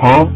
啊